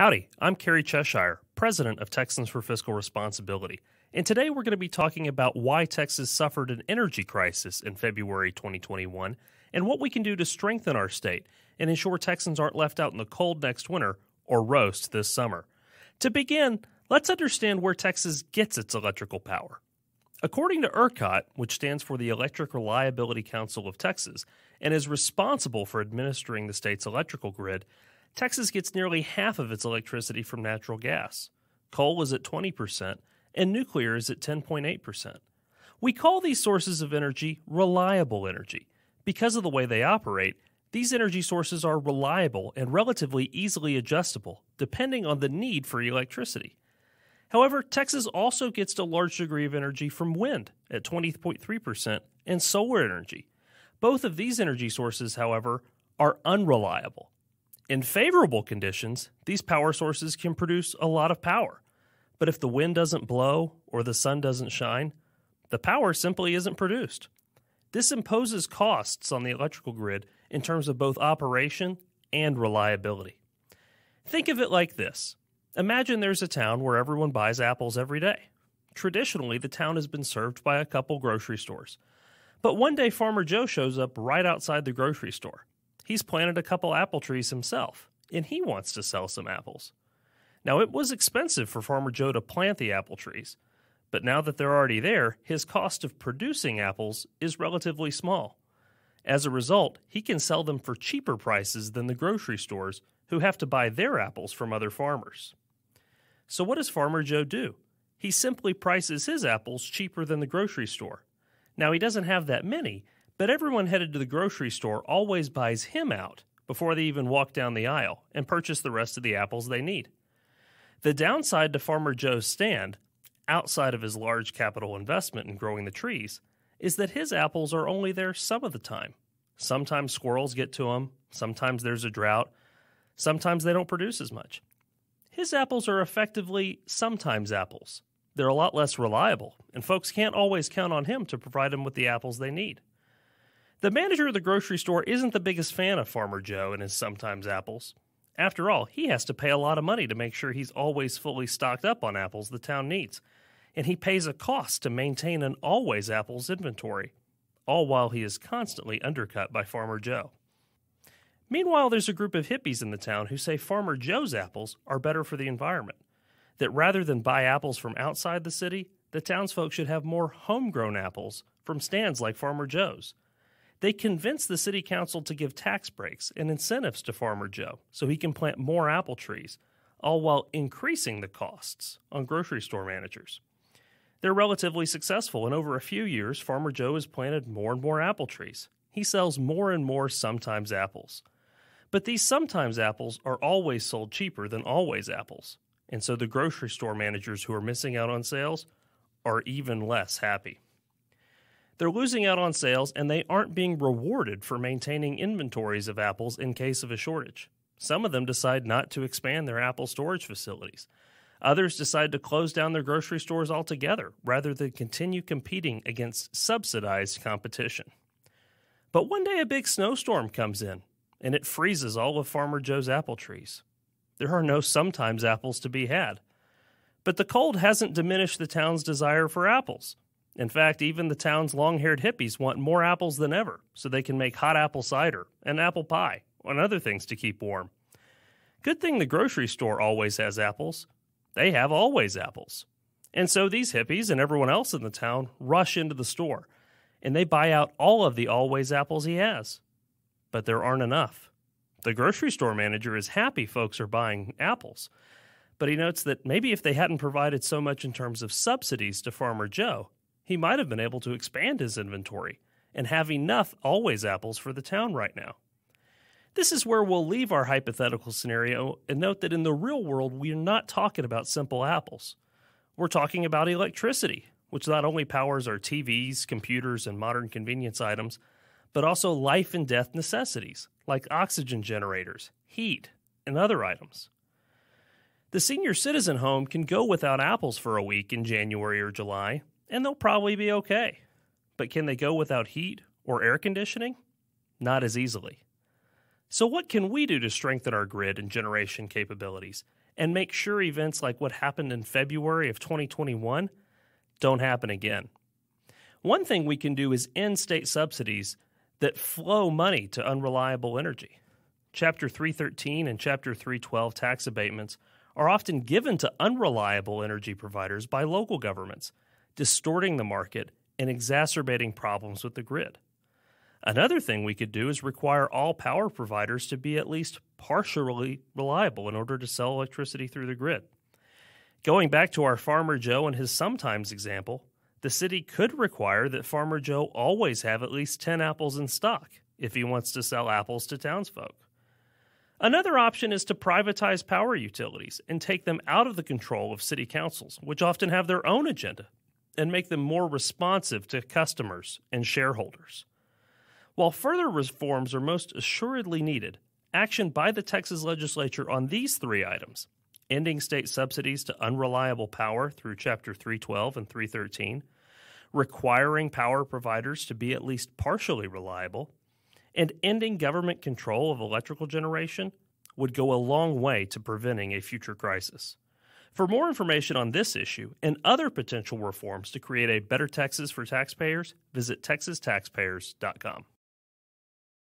Howdy, I'm Cary Cheshire, President of Texans for Fiscal Responsibility, and today we're going to be talking about why Texas suffered an energy crisis in February 2021 and what we can do to strengthen our state and ensure Texans aren't left out in the cold next winter or roast this summer. To begin, let's understand where Texas gets its electrical power. According to ERCOT, which stands for the Electric Reliability Council of Texas and is responsible for administering the state's electrical grid, Texas gets nearly half of its electricity from natural gas. Coal is at 20%, and nuclear is at 10.8%. We call these sources of energy reliable energy. Because of the way they operate, these energy sources are reliable and relatively easily adjustable, depending on the need for electricity. However, Texas also gets a large degree of energy from wind at 20.3% and solar energy. Both of these energy sources, however, are unreliable in favorable conditions, these power sources can produce a lot of power. But if the wind doesn't blow or the sun doesn't shine, the power simply isn't produced. This imposes costs on the electrical grid in terms of both operation and reliability. Think of it like this Imagine there's a town where everyone buys apples every day. Traditionally, the town has been served by a couple grocery stores. But one day, Farmer Joe shows up right outside the grocery store. He's planted a couple apple trees himself, and he wants to sell some apples. Now, it was expensive for Farmer Joe to plant the apple trees, but now that they're already there, his cost of producing apples is relatively small. As a result, he can sell them for cheaper prices than the grocery stores who have to buy their apples from other farmers. So, what does Farmer Joe do? He simply prices his apples cheaper than the grocery store. Now, he doesn't have that many, but everyone headed to the grocery store always buys him out before they even walk down the aisle and purchase the rest of the apples they need. The downside to Farmer Joe's stand, outside of his large capital investment in growing the trees, is that his apples are only there some of the time. Sometimes squirrels get to them, sometimes there's a drought, sometimes they don't produce as much. His apples are effectively sometimes apples. They're a lot less reliable, and folks can't always count on him to provide them with the apples they need. The manager of the grocery store isn't the biggest fan of Farmer Joe and his sometimes apples. After all, he has to pay a lot of money to make sure he's always fully stocked up on apples the town needs, and he pays a cost to maintain an always apples inventory, all while he is constantly undercut by Farmer Joe. Meanwhile, there's a group of hippies in the town who say Farmer Joe's apples are better for the environment. That rather than buy apples from outside the city, the townsfolk should have more homegrown apples from stands like Farmer Joe's. They convinced the city council to give tax breaks and incentives to Farmer Joe so he can plant more apple trees, all while increasing the costs on grocery store managers. They're relatively successful, and over a few years, Farmer Joe has planted more and more apple trees. He sells more and more sometimes apples. But these sometimes apples are always sold cheaper than always apples, and so the grocery store managers who are missing out on sales are even less happy. They're losing out on sales and they aren't being rewarded for maintaining inventories of apples in case of a shortage. Some of them decide not to expand their apple storage facilities. Others decide to close down their grocery stores altogether rather than continue competing against subsidized competition. But one day a big snowstorm comes in and it freezes all of Farmer Joe's apple trees. There are no sometimes apples to be had. But the cold hasn't diminished the town's desire for apples. In fact, even the town's long haired hippies want more apples than ever so they can make hot apple cider and apple pie and other things to keep warm. Good thing the grocery store always has apples. They have always apples. And so these hippies and everyone else in the town rush into the store and they buy out all of the always apples he has. But there aren't enough. The grocery store manager is happy folks are buying apples, but he notes that maybe if they hadn't provided so much in terms of subsidies to Farmer Joe, he might have been able to expand his inventory and have enough always apples for the town right now. This is where we'll leave our hypothetical scenario and note that in the real world, we are not talking about simple apples. We're talking about electricity, which not only powers our TVs, computers, and modern convenience items, but also life and death necessities like oxygen generators, heat, and other items. The senior citizen home can go without apples for a week in January or July, and they'll probably be okay. But can they go without heat or air conditioning? Not as easily. So, what can we do to strengthen our grid and generation capabilities and make sure events like what happened in February of 2021 don't happen again. One thing we can do is end state subsidies that flow money to unreliable energy. Chapter 313 and Chapter 312 tax abatements are often given to unreliable energy providers by local governments, distorting the market and exacerbating problems with the grid. Another thing we could do is require all power providers to be at least partially reliable in order to sell electricity through the grid. Going back to our Farmer Joe and his sometimes example, the city could require that Farmer Joe always have at least 10 apples in stock if he wants to sell apples to townsfolk. Another option is to privatize power utilities and take them out of the control of city councils, which often have their own agenda, and make them more responsive to customers and shareholders. While further reforms are most assuredly needed, action by the Texas legislature on these three items ending state subsidies to unreliable power through Chapter 312 and 313, requiring power providers to be at least partially reliable, and ending government control of electrical generation would go a long way to preventing a future crisis. For more information on this issue and other potential reforms to create a better Texas for taxpayers, visit texastaxpayers.com.